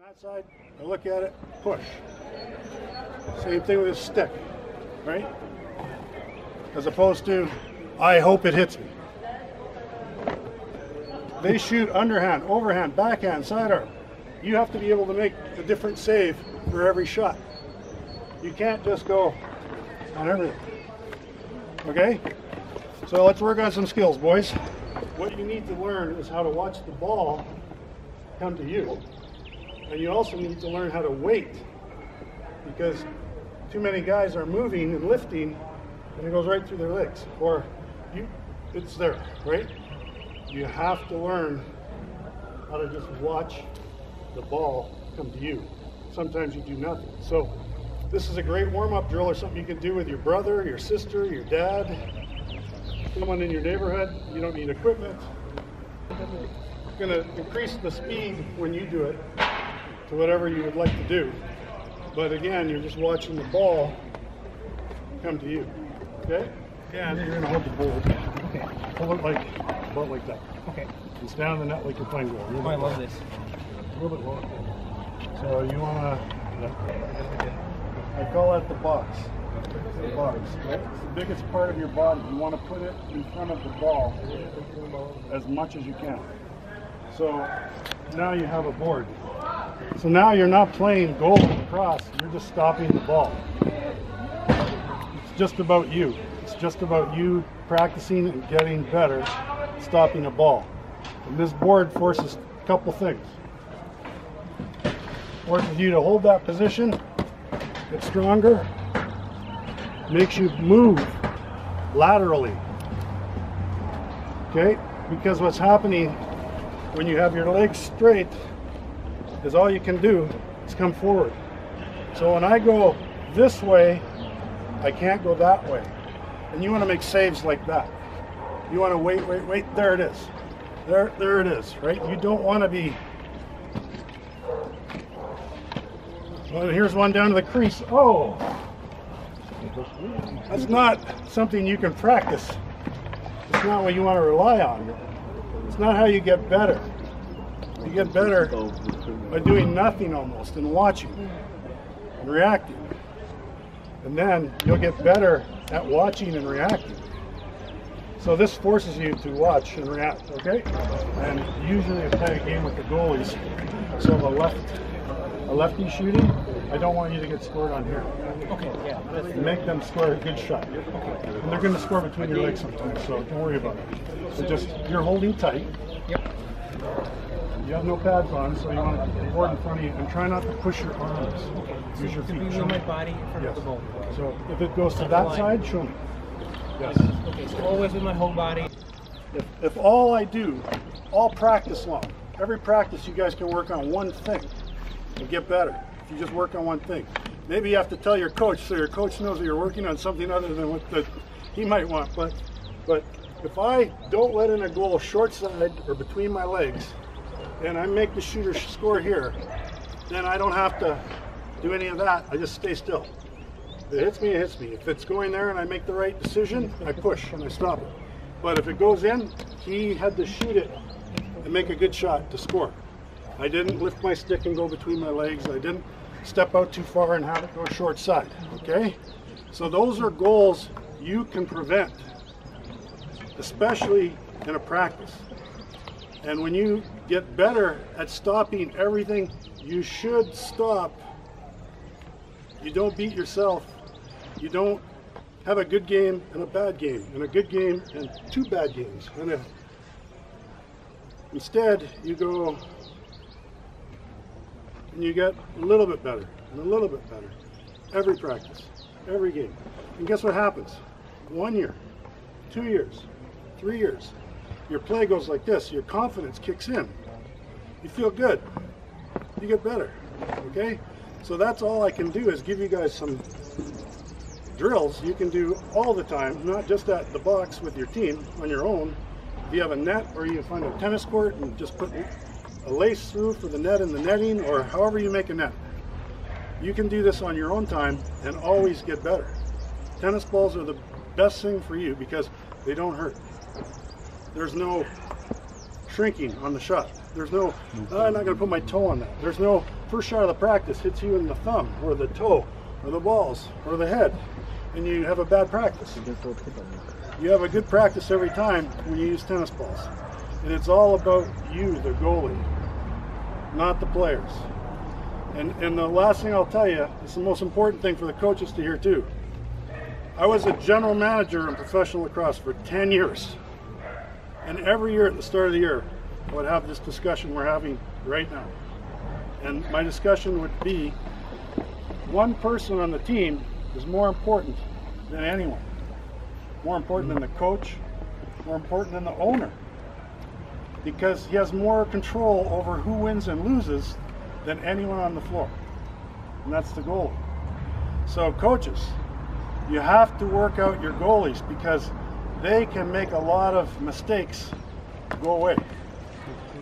that side, I look at it, push. Same thing with a stick, right? As opposed to, I hope it hits me. They shoot underhand, overhand, backhand, sidearm. You have to be able to make a different save for every shot. You can't just go on everything. Okay? So let's work on some skills, boys. What you need to learn is how to watch the ball come to you. And you also need to learn how to wait because too many guys are moving and lifting and it goes right through their legs. Or you it's there, right? You have to learn how to just watch the ball come to you. Sometimes you do nothing. So this is a great warm-up drill or something you can do with your brother, your sister, your dad, someone in your neighborhood. You don't need equipment. It's going to increase the speed when you do it to whatever you would like to do. But again, you're just watching the ball come to you. Okay? Yeah, and then you're going to hold the board. Okay. Hold it like, about like that. Okay. It's down the net like you're playing goal. A little Oh, I love lower. this. A little bit lower. So you want to, I call that the box. The box, right? It's the biggest part of your body. You want to put it in front of the ball as much as you can. So now you have a board. So now you're not playing goal across, you're just stopping the ball. It's just about you. It's just about you practicing and getting better stopping a ball. And this board forces a couple things. Forces you to hold that position, get stronger, makes you move laterally. Okay? Because what's happening when you have your legs straight is all you can do is come forward. So when I go this way, I can't go that way. And you want to make saves like that. You want to wait, wait, wait. There it is. There, there it is, right? You don't want to be. Well, here's one down to the crease. Oh, that's not something you can practice. It's not what you want to rely on. It's not how you get better. You get better by doing nothing almost and watching and reacting. And then you'll get better at watching and reacting. So this forces you to watch and react, okay? And usually I play a game with the goalies. So the left, a lefty shooting, I don't want you to get scored on here. Okay, yeah. Make them score a good shot. Okay. And they're going to score between your legs sometimes, so don't worry about it. So just, you're holding tight. yep. You have no pads on, so you want to keep the board in front of you and try not to push your arms. Use your feet. Show me. my body in front Yes. of the ball. So if it goes to that side, show me. Yes. Okay, so always with my whole body. If, if all I do, all practice long, every practice you guys can work on one thing and get better. If you just work on one thing. Maybe you have to tell your coach so your coach knows that you're working on something other than what the, he might want. But but if I don't let in a goal short side or between my legs and I make the shooter score here, then I don't have to do any of that. I just stay still. If it hits me, it hits me. If it's going there and I make the right decision, I push and I stop it. But if it goes in, he had to shoot it and make a good shot to score. I didn't lift my stick and go between my legs. I didn't step out too far and have it go short side. Okay? So those are goals you can prevent, especially in a practice. And when you get better at stopping everything, you should stop. You don't beat yourself. You don't have a good game and a bad game, and a good game and two bad games. And a, instead, you go and you get a little bit better and a little bit better every practice, every game. And guess what happens? One year, two years, three years, your play goes like this. Your confidence kicks in. You feel good. You get better. Okay? So that's all I can do is give you guys some drills you can do all the time, not just at the box with your team on your own. If you have a net or you find a tennis court and just put a lace through for the net and the netting or however you make a net. You can do this on your own time and always get better. Tennis balls are the best thing for you because they don't hurt. There's no shrinking on the shot. There's no, "Oh, I'm not going to put my toe on that. There's no first shot of the practice hits you in the thumb or the toe or the balls or the head, and you have a bad practice. You have a good practice every time when you use tennis balls, and it's all about you, the goalie, not the players. And and the last thing I'll tell you, it's the most important thing for the coaches to hear too. I was a general manager in professional lacrosse for 10 years. And every year at the start of the year, I would have this discussion we're having right now. And my discussion would be one person on the team is more important than anyone. More important than the coach, more important than the owner. Because he has more control over who wins and loses than anyone on the floor. And that's the goalie. So, coaches, you have to work out your goalies because they can make a lot of mistakes go away.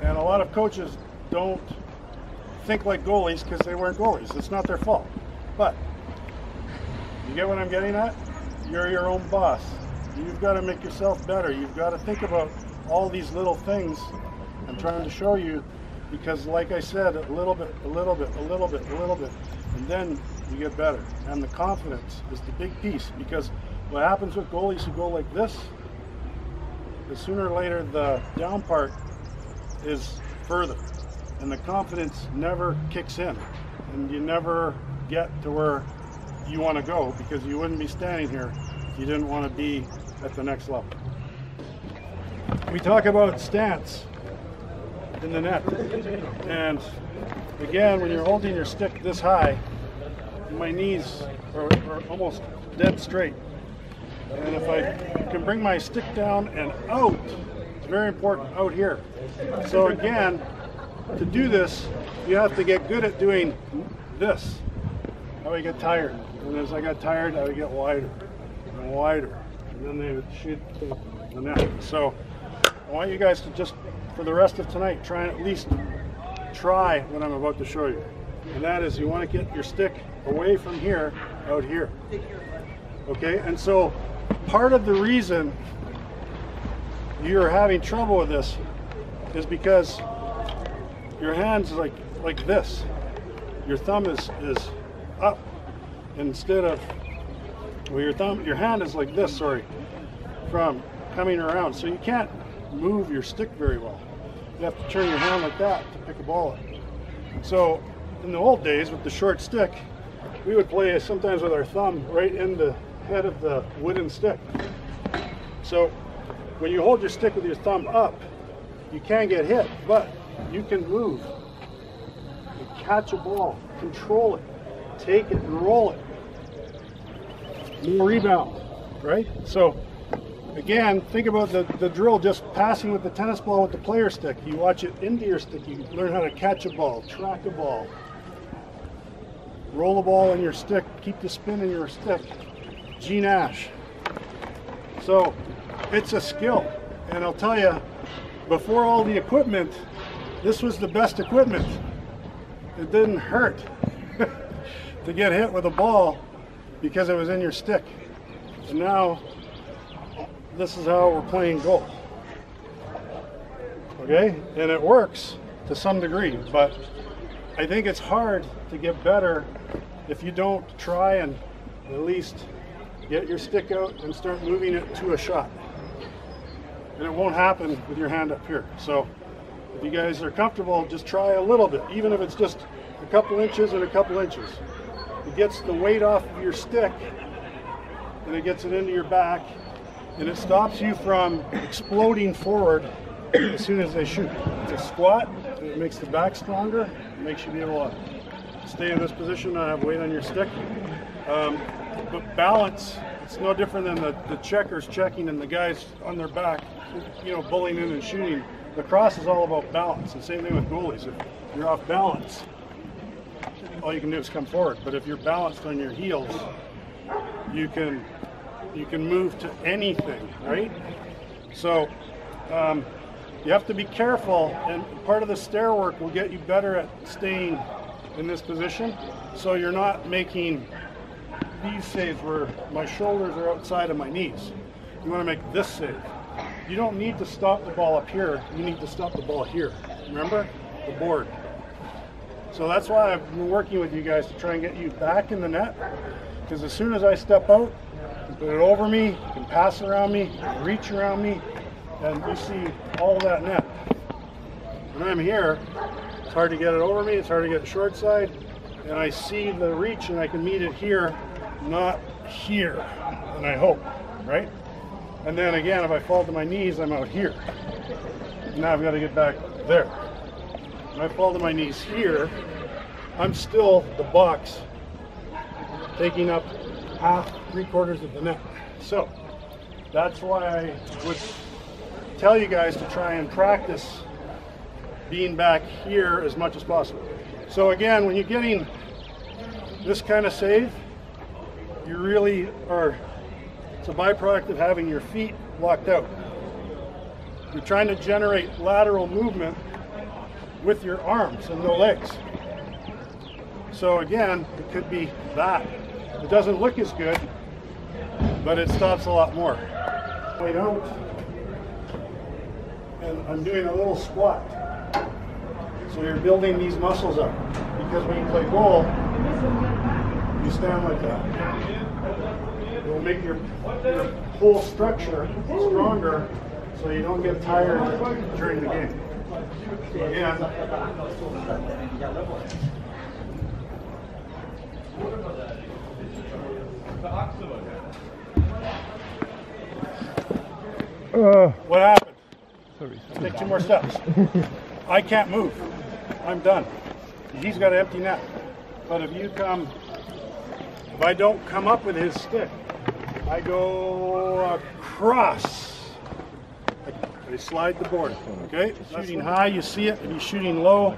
And a lot of coaches don't think like goalies because they weren't goalies. It's not their fault. But you get what I'm getting at? You're your own boss. You've got to make yourself better. You've got to think about all these little things I'm trying to show you because like I said, a little bit, a little bit, a little bit, a little bit, and then you get better. And the confidence is the big piece because what happens with goalies who go like this is sooner or later the down part is further and the confidence never kicks in and you never get to where you want to go because you wouldn't be standing here if you didn't want to be at the next level. We talk about stance in the net and again when you're holding your stick this high my knees are, are almost dead straight and if I can bring my stick down and out it's very important out here. So again to do this you have to get good at doing this. I get tired. And as I got tired I would get wider and wider. And then they would shoot the, net. So I want you guys to just for the rest of tonight try at least try what I'm about to show you. And that is you want to get your stick away from here out here. Okay and so part of the reason you're having trouble with this is because your hands like like this. Your thumb is is up instead of well your thumb your hand is like this sorry from coming around. So you can't move your stick very well. You have to turn your hand like that to pick a ball up. So in the old days with the short stick we would play sometimes with our thumb right in the head of the wooden stick. So when you hold your stick with your thumb up you can get hit but you can move. You catch a ball control it take it and roll it. More rebound right? So again think about the, the drill just passing with the tennis ball with the player stick. You watch it into your stick you learn how to catch a ball track a ball. Roll the ball in your stick keep the spin in your stick G Ash. so it's a skill and I'll tell you before all the equipment this was the best equipment it didn't hurt to get hit with a ball because it was in your stick and now this is how we're playing goal. Okay, and it works to some degree, but I think it's hard to get better if you don't try and at least get your stick out and start moving it to a shot. And it won't happen with your hand up here. So if you guys are comfortable, just try a little bit, even if it's just a couple inches and a couple inches. It gets the weight off of your stick and it gets it into your back and it stops you from exploding forward as soon as they shoot. It's a squat, it makes the back stronger, it makes you be able to stay in this position, and have weight on your stick. Um, but balance, it's no different than the, the checkers checking and the guys on their back, you know, bullying in and shooting. Lacrosse is all about balance. The same thing with goalies. If you're off balance, all you can do is come forward. But if you're balanced on your heels, you can you can move to anything, right? So um, you have to be careful, and part of the stair work will get you better at staying in this position. So you're not making these saves where my shoulders are outside of my knees. You want to make this save. you don't need to stop the ball up here. You need to stop the ball here. Remember? The board. So that's why I've been working with you guys to try and get you back in the net. Because as soon as I step out, you put it over me, you can pass around me, reach around me, and you see all that net. When I'm here, it's hard to get it over me, it's hard to get it short side, and I see the reach and I can meet it here, not here, and I hope, right? And then again, if I fall to my knees, I'm out here. Now I've got to get back there. When I fall to my knees here, I'm still the box taking up half, three quarters of the net. So that's why I would tell you guys to try and practice being back here as much as possible. So again, when you're getting this kind of save, you really are, it's a byproduct of having your feet locked out. You're trying to generate lateral movement with your arms and no legs. So again, it could be that. It doesn't look as good, but it stops a lot more. Wait out. And I'm doing a little squat. So you're building these muscles up. Because when you play goal, you stand like that. It will make your, your whole structure stronger so you don't get tired during the game. Again, Uh, what happened? sorry. Take two more steps. I can't move. I'm done. He's got an empty net. But if you come, if I don't come up with his stick, I go across. I, I slide the board. Okay? Shooting high, you see it. If he's shooting low,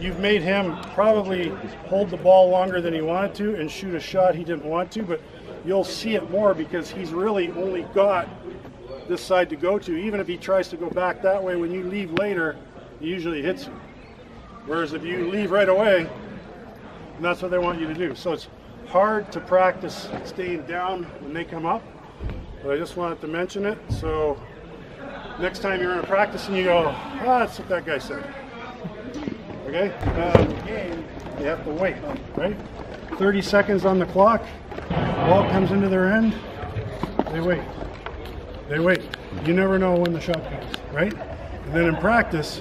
you've made him probably hold the ball longer than he wanted to and shoot a shot he didn't want to, but you'll see it more because he's really only got this side to go to. Even if he tries to go back that way, when you leave later, he usually hits you. Whereas if you leave right away, and that's what they want you to do. So it's hard to practice staying down when they come up, but I just wanted to mention it. So next time you're in a practice and you go, ah, that's what that guy said. Okay? Um, you have to wait, right? 30 seconds on the clock, ball comes into their end, they wait. They wait. You never know when the shot comes, right? And then in practice,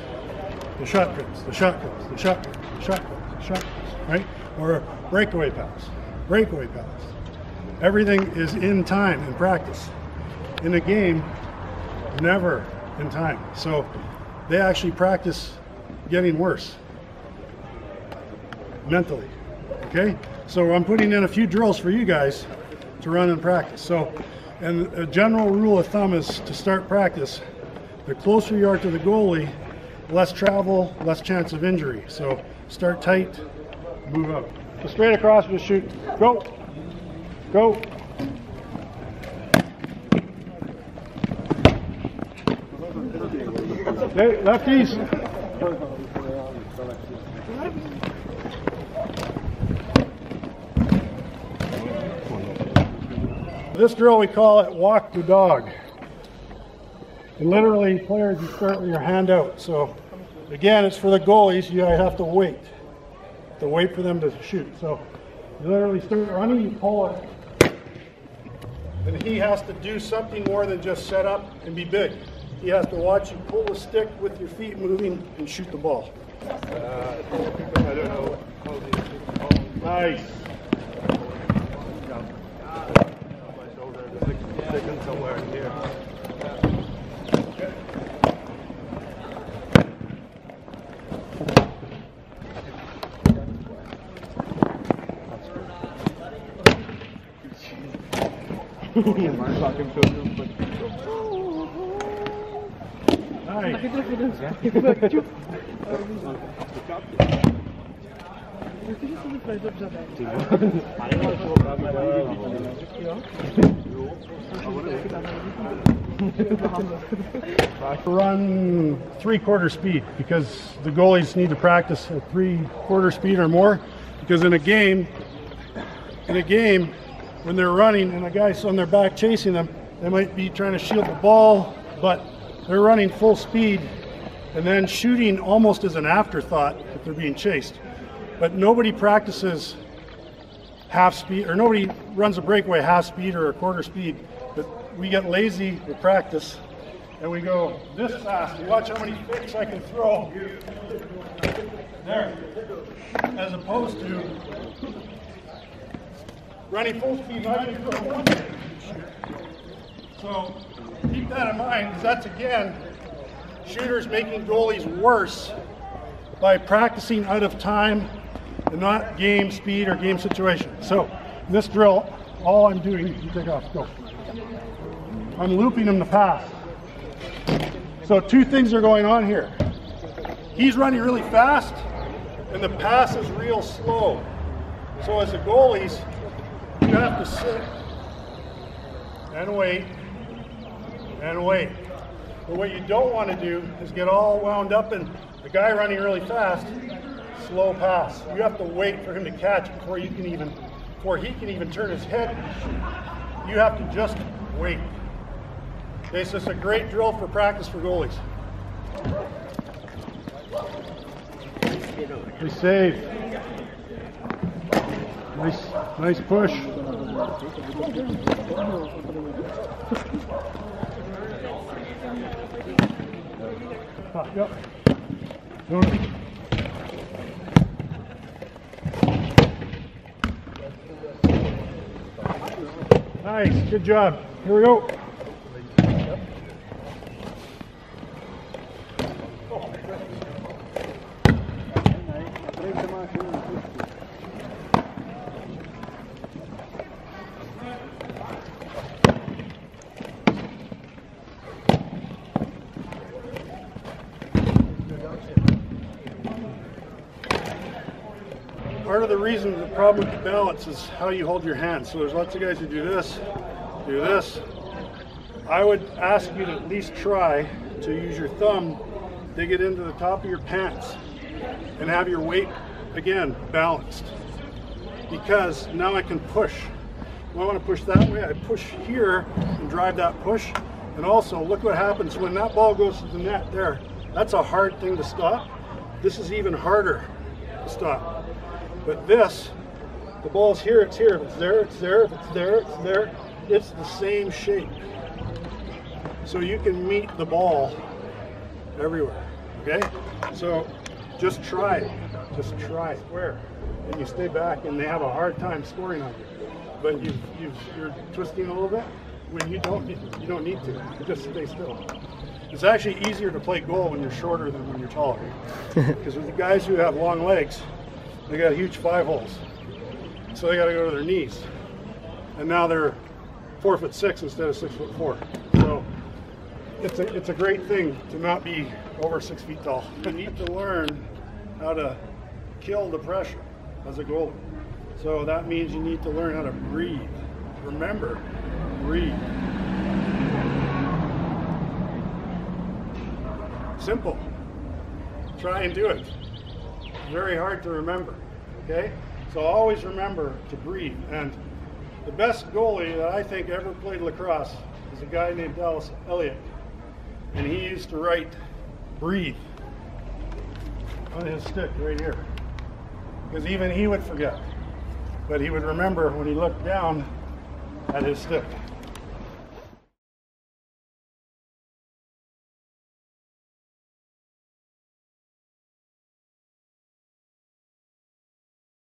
the shot comes, the shot comes, the shot comes, the shot comes, the shot comes, right? Or breakaway pass, breakaway pass. Everything is in time in practice. In a game, never in time. So they actually practice getting worse mentally. Okay? So I'm putting in a few drills for you guys to run in practice. So, and a general rule of thumb is to start practice, the closer you are to the goalie, less travel, less chance of injury. So start tight, move up. Straight across, just shoot. Go. Go. Hey, lefties. This drill we call it walk the dog. And literally, players, you start with your hand out. So again, it's for the goalies. You have to wait, to wait for them to shoot. So you literally start running, you pull it, and he has to do something more than just set up and be big. He has to watch you pull the stick with your feet moving and shoot the ball. Uh, Nice. somewhere in here. I'm talking to him, but Nice. Run three quarter speed because the goalies need to practice at three quarter speed or more. Because in a game, in a game, when they're running and a guy's on their back chasing them, they might be trying to shield the ball, but they're running full speed and then shooting almost as an afterthought if they're being chased. But nobody practices half speed, or nobody runs a breakaway half speed or a quarter speed. But we get lazy with practice and we go this fast. Watch how many kicks I can throw. There. As opposed to running full speed, one. So keep that in mind, because that's again shooters making goalies worse by practicing out of time and not game speed or game situation. So this drill, all I'm doing, you take off, go. I'm looping him to pass. So two things are going on here. He's running really fast, and the pass is real slow. So as a goalies, you have to sit and wait and wait. But what you don't want to do is get all wound up in the guy running really fast, slow pass. You have to wait for him to catch before you can even, before he can even turn his head. You have to just wait. Okay, so it's a great drill for practice for goalies. Good save. Nice, nice push. Ah, yep. Don't- Nice, good job. Here we go. Reason the problem with the balance is how you hold your hands. So there's lots of guys who do this, do this. I would ask you to at least try to use your thumb, dig it into the top of your pants, and have your weight again balanced. Because now I can push. If I want to push that way, I push here and drive that push. And also, look what happens when that ball goes to the net there. That's a hard thing to stop. This is even harder to stop. But this, the ball's here, it's here. If it's there, it's there. If it's there, it's there. It's the same shape. So you can meet the ball everywhere. Okay? So just try it. Just try it. Where? And you stay back and they have a hard time scoring on you. But you you you're twisting a little bit when you don't need- you don't need to. You just stay still. It's actually easier to play goal when you're shorter than when you're taller. Because with the guys who have long legs, they got huge five holes. So they got to go to their knees. And now they're four foot six instead of six foot four. So it's a, it's a great thing to not be over six feet tall. You need to learn how to kill the pressure as a goalie. So that means you need to learn how to breathe. Remember, breathe. Simple. Try and do it. Very hard to remember. Okay? So always remember to breathe. And the best goalie that I think ever played lacrosse is a guy named Dallas Eliuk. And he used to write breathe on his stick right here. Because even he would forget. But he would remember when he looked down at his stick.